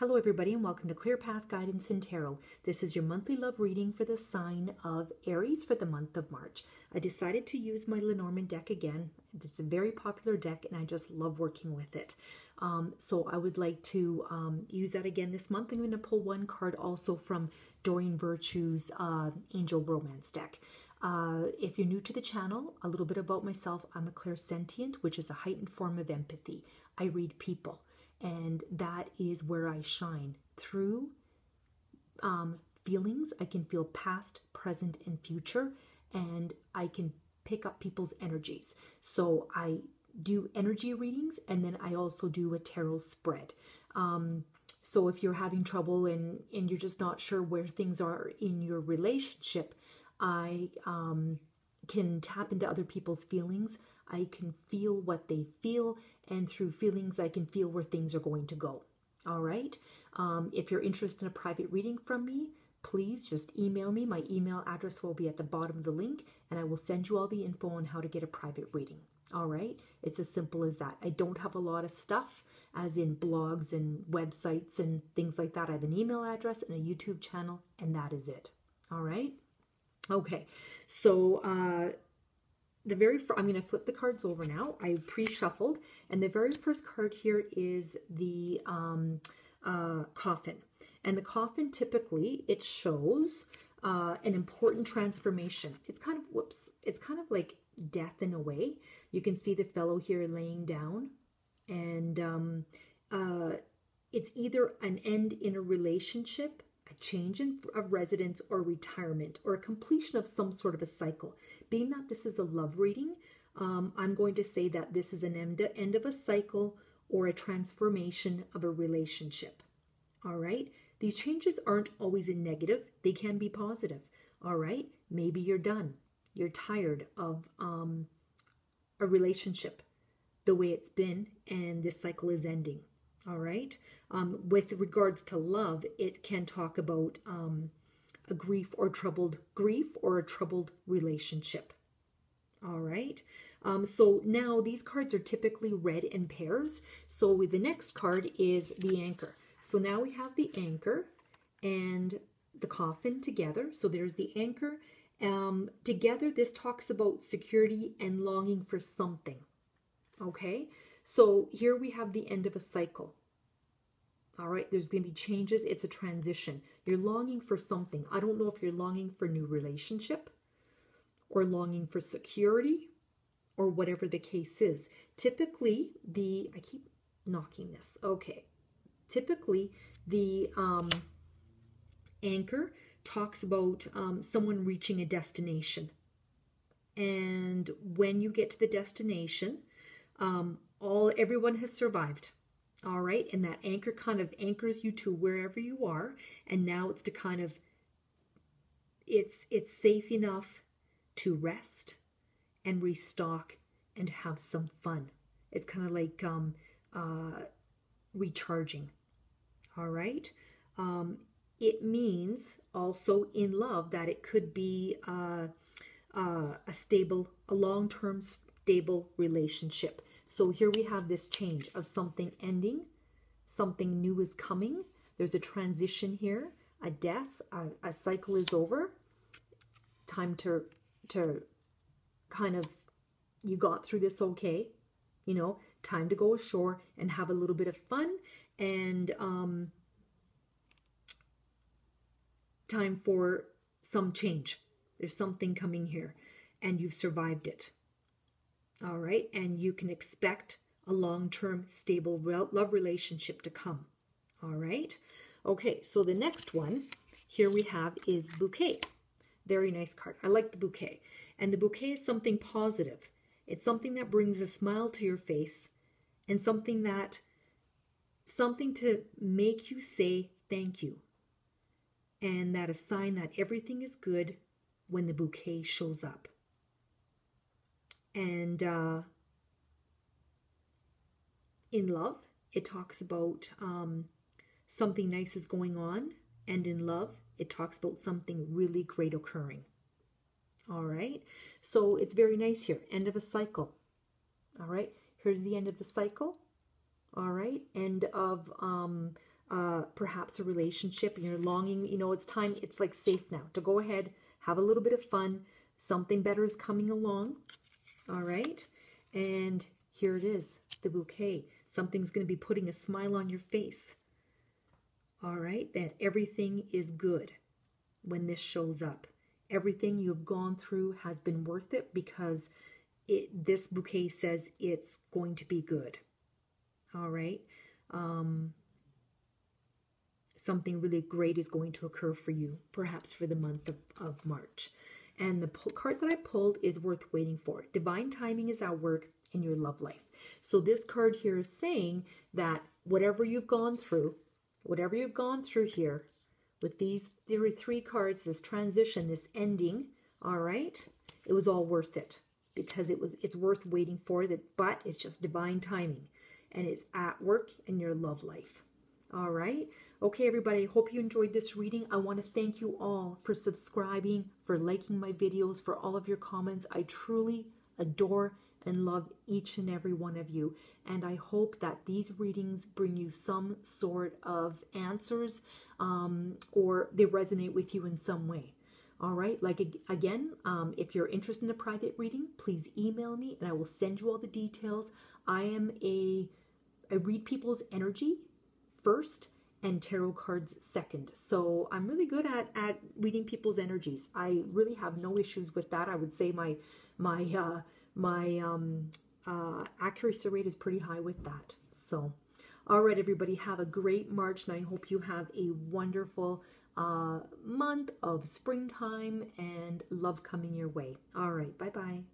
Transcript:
Hello, everybody, and welcome to Clear Path Guidance and Tarot. This is your monthly love reading for the sign of Aries for the month of March. I decided to use my Lenormand deck again. It's a very popular deck, and I just love working with it. Um, so I would like to um, use that again this month. I'm going to pull one card also from Doreen Virtue's uh, Angel Romance deck. Uh, if you're new to the channel, a little bit about myself. I'm a clairsentient, which is a heightened form of empathy. I read people. And that is where I shine through um, feelings. I can feel past, present, and future, and I can pick up people's energies. So I do energy readings, and then I also do a tarot spread. Um, so if you're having trouble and, and you're just not sure where things are in your relationship, I um, can tap into other people's feelings. I can feel what they feel, and through feelings, I can feel where things are going to go. All right. Um, if you're interested in a private reading from me, please just email me. My email address will be at the bottom of the link, and I will send you all the info on how to get a private reading. All right. It's as simple as that. I don't have a lot of stuff, as in blogs and websites and things like that. I have an email address and a YouTube channel, and that is it. All right. Okay. So, uh, the very I'm going to flip the cards over now. I pre-shuffled, and the very first card here is the um, uh, coffin. And the coffin typically it shows uh, an important transformation. It's kind of whoops. It's kind of like death in a way. You can see the fellow here laying down, and um, uh, it's either an end in a relationship a change in, of residence or retirement or a completion of some sort of a cycle. Being that this is a love reading, um, I'm going to say that this is an end, end of a cycle or a transformation of a relationship. All right. These changes aren't always in negative, they can be positive. All right. Maybe you're done. You're tired of um, a relationship the way it's been, and this cycle is ending. All right. Um, with regards to love, it can talk about um, a grief or troubled grief or a troubled relationship. All right. Um, so now these cards are typically read in pairs. So the next card is the anchor. So now we have the anchor and the coffin together. So there's the anchor. Um, together, this talks about security and longing for something. Okay. So here we have the end of a cycle. All right, there's going to be changes. It's a transition. You're longing for something. I don't know if you're longing for a new relationship or longing for security or whatever the case is. Typically, the, I keep knocking this. Okay. Typically, the um, anchor talks about um, someone reaching a destination. And when you get to the destination, um, all everyone has survived. All right and that anchor kind of anchors you to wherever you are and now it's to kind of it's it's safe enough to rest and restock and have some fun. It's kind of like um uh recharging. All right? Um it means also in love that it could be uh, uh, a stable a long-term stable relationship so here we have this change of something ending, something new is coming. There's a transition here, a death, a, a cycle is over. Time to, to kind of, you got through this okay, you know, time to go ashore and have a little bit of fun and um, time for some change. There's something coming here and you've survived it. All right. And you can expect a long term, stable love relationship to come. All right. Okay. So the next one here we have is bouquet. Very nice card. I like the bouquet. And the bouquet is something positive. It's something that brings a smile to your face and something that, something to make you say thank you. And that a sign that everything is good when the bouquet shows up. And uh, in love, it talks about um, something nice is going on. And in love, it talks about something really great occurring. All right. So it's very nice here. End of a cycle. All right. Here's the end of the cycle. All right. End of um, uh, perhaps a relationship you're longing, you know, it's time, it's like safe now to go ahead, have a little bit of fun. Something better is coming along. All right. And here it is, the bouquet. Something's going to be putting a smile on your face. All right. That everything is good when this shows up. Everything you've gone through has been worth it because it, this bouquet says it's going to be good. All right. Um, something really great is going to occur for you, perhaps for the month of, of March. And the card that I pulled is worth waiting for. Divine timing is at work in your love life. So this card here is saying that whatever you've gone through, whatever you've gone through here, with these three, three cards, this transition, this ending, all right, it was all worth it because it was it's worth waiting for that, but it's just divine timing and it's at work in your love life. All right. Okay, everybody, hope you enjoyed this reading. I want to thank you all for subscribing, for liking my videos, for all of your comments. I truly adore and love each and every one of you. And I hope that these readings bring you some sort of answers um, or they resonate with you in some way. All right, like again, um, if you're interested in a private reading, please email me and I will send you all the details. I am a, I read people's energy first and tarot cards second. So I'm really good at, at reading people's energies. I really have no issues with that. I would say my, my, uh, my um, uh, accuracy rate is pretty high with that. So, all right, everybody, have a great March, and I hope you have a wonderful uh, month of springtime and love coming your way. All right, bye bye.